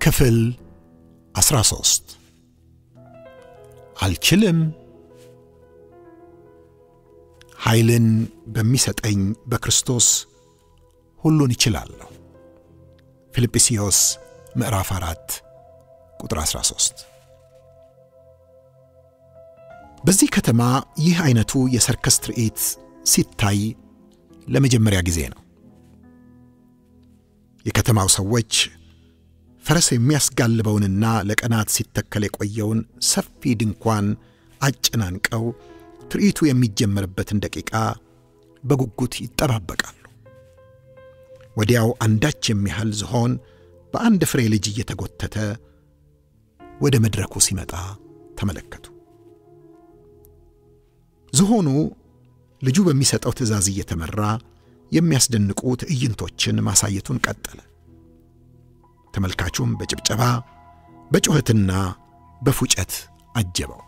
ክፍል 13 አልችልም ኃይልን በሚሰጠኝ በክርስቶስ ሁሉን ይችላለሁ። ፊልጵስዮስ ምዕራፍ 4 ቁጥር 13። በዚህ ከተማ ይህ አይነቱ የሰርከስ ትርኢት ሲታይ ለመጀመሪያ ጊዜ ነው። የከተማው ሰዎች ፈረስ የሚያስጋልበውንና ለቀናት ሲተከል የቆየውን ሰፊ ድንኳን አጨናንቀው ትርኢቱ የሚጀመርበትን ደቂቃ በጉጉት ይጠባበቃሉ። ወዲያው አንዳች የሚያህል ዝሆን በአንድ ፍሬ ልጅ እየተጎተተ ወደ መድረኩ ሲመጣ ተመለከቱ። ዝሆኑ ልጁ በሚሰጠው ትዕዛዝ እየተመራ የሚያስደንቁ ትዕይንቶችን ማሳየቱን ቀጠለ። ተመልካቹም በጭብጨባ በጩኸትና በፉጨት አጀበው።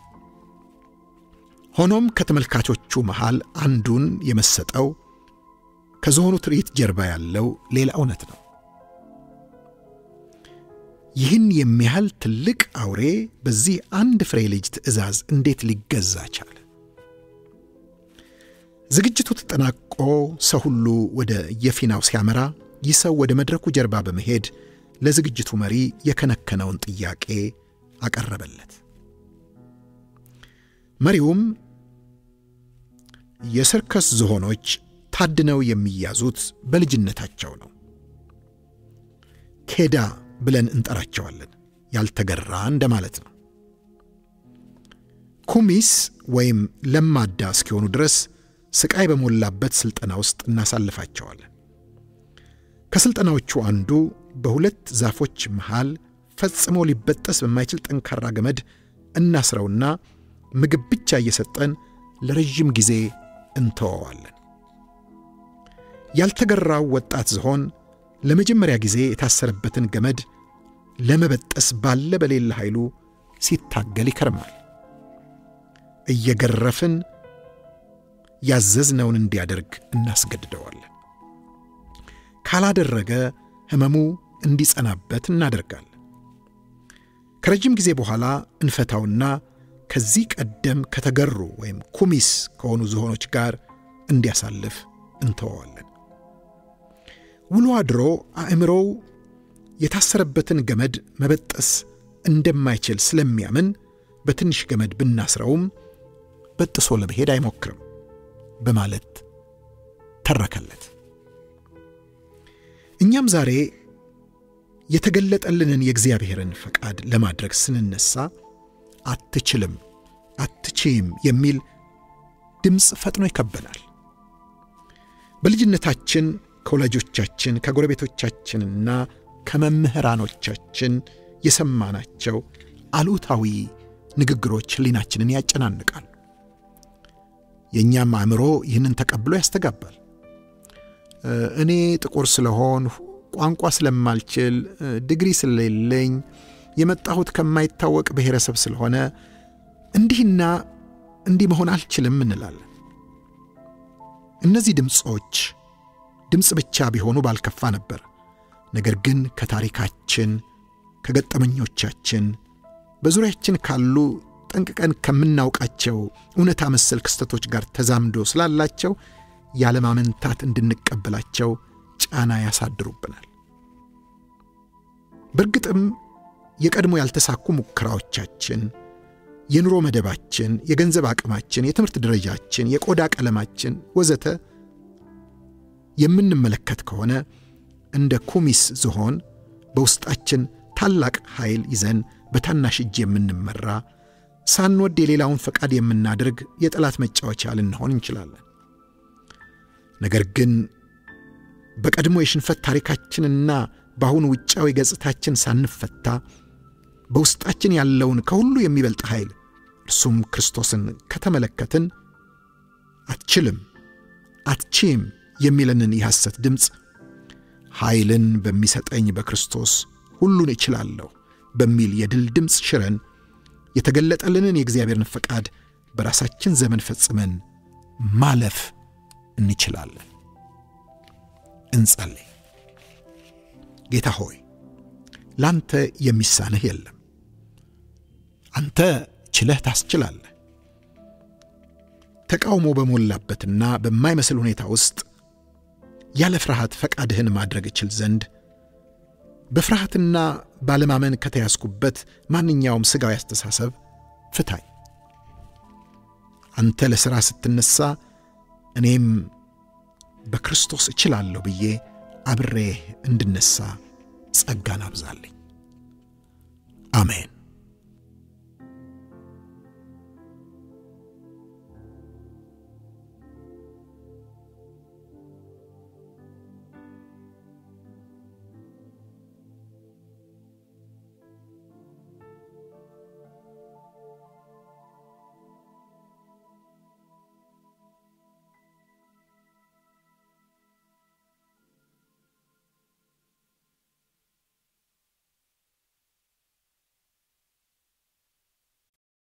ሆኖም ከተመልካቾቹ መሃል አንዱን የመሰጠው ከዝሆኑ ትርኢት ጀርባ ያለው ሌላ እውነት ነው። ይህን የሚያህል ትልቅ አውሬ በዚህ አንድ ፍሬ ልጅ ትዕዛዝ እንዴት ሊገዛ ቻለ? ዝግጅቱ ተጠናቆ ሰው ሁሉ ወደ የፊናው ሲያመራ ይህ ሰው ወደ መድረኩ ጀርባ በመሄድ ለዝግጅቱ መሪ የከነከነውን ጥያቄ አቀረበለት። መሪውም የሰርከስ ዝሆኖች ታድነው የሚያዙት በልጅነታቸው ነው። ኬዳ ብለን እንጠራቸዋለን። ያልተገራ እንደማለት ነው። ኩሚስ ወይም ለማዳ እስኪሆኑ ድረስ ስቃይ በሞላበት ሥልጠና ውስጥ እናሳልፋቸዋለን። ከሥልጠናዎቹ አንዱ በሁለት ዛፎች መሃል ፈጽሞ ሊበጠስ በማይችል ጠንካራ ገመድ እናስረውና ምግብ ብቻ እየሰጠን ለረዥም ጊዜ እንተወዋለን። ያልተገራው ወጣት ዝሆን ለመጀመሪያ ጊዜ የታሰረበትን ገመድ ለመበጠስ ባለ በሌለ ኃይሉ ሲታገል ይከርማል። እየገረፍን ያዘዝነውን እንዲያደርግ እናስገድደዋለን። ካላደረገ ሕመሙ እንዲጸናበት እናደርጋለን። ከረጅም ጊዜ በኋላ እንፈታውና ከዚህ ቀደም ከተገሩ ወይም ኩሚስ ከሆኑ ዝሆኖች ጋር እንዲያሳልፍ እንተወዋለን። ውሎ አድሮ አእምሮው የታሰረበትን ገመድ መበጠስ እንደማይችል ስለሚያምን በትንሽ ገመድ ብናስረውም በጥሶ ለመሄድ አይሞክርም በማለት ተረከለት። እኛም ዛሬ የተገለጠልንን የእግዚአብሔርን ፈቃድ ለማድረግ ስንነሳ አትችልም፣ አትችይም የሚል ድምፅ ፈጥኖ ይከበናል። በልጅነታችን ከወላጆቻችን ከጎረቤቶቻችንና ከመምህራኖቻችን የሰማናቸው አሉታዊ ንግግሮች ሕሊናችንን ያጨናንቃሉ። የእኛም አእምሮ ይህንን ተቀብሎ ያስተጋባል። እኔ ጥቁር ስለሆን ቋንቋ ስለማልችል ድግሪ ስለሌለኝ የመጣሁት ከማይታወቅ ብሔረሰብ ስለሆነ እንዲህና እንዲህ መሆን አልችልም እንላለን። እነዚህ ድምፆች ድምፅ ብቻ ቢሆኑ ባልከፋ ነበር። ነገር ግን ከታሪካችን፣ ከገጠመኞቻችን፣ በዙሪያችን ካሉ ጠንቅቀን ከምናውቃቸው እውነታ መሰል ክስተቶች ጋር ተዛምዶ ስላላቸው ያለማመንታት እንድንቀበላቸው ጫና ያሳድሩብናል። በእርግጥም የቀድሞ ያልተሳኩ ሙከራዎቻችን፣ የኑሮ መደባችን፣ የገንዘብ አቅማችን፣ የትምህርት ደረጃችን፣ የቆዳ ቀለማችን ወዘተ የምንመለከት ከሆነ እንደ ኩሚስ ዝሆን በውስጣችን ታላቅ ኃይል ይዘን በታናሽ እጅ የምንመራ ሳንወድ የሌላውን ፈቃድ የምናደርግ የጠላት መጫወቻ ልንሆን እንችላለን። ነገር ግን በቀድሞ የሽንፈት ታሪካችንና በአሁኑ ውጫዊ ገጽታችን ሳንፈታ በውስጣችን ያለውን ከሁሉ የሚበልጥ ኃይል እርሱም ክርስቶስን ከተመለከትን አትችልም፣ አትችም የሚለንን የሐሰት ድምፅ ኃይልን በሚሰጠኝ በክርስቶስ ሁሉን እችላለሁ በሚል የድል ድምፅ ሽረን የተገለጠልንን የእግዚአብሔርን ፈቃድ በራሳችን ዘመን ፈጽመን ማለፍ እንችላለን። እንጸልይ። ጌታ ሆይ ላንተ የሚሳንህ የለም። አንተ ችለህ ታስችላለህ። ተቃውሞ በሞላበትና በማይመስል ሁኔታ ውስጥ ያለ ፍርሃት ፈቃድህን ማድረግ እችል ዘንድ በፍርሃትና ባለማመን ከተያዝኩበት ማንኛውም ሥጋዊ አስተሳሰብ ፍታኝ። አንተ ለሥራ ስትነሣ እኔም በክርስቶስ እችላለሁ ብዬ አብሬህ እንድነሣ ጸጋን አብዛልኝ። አሜን።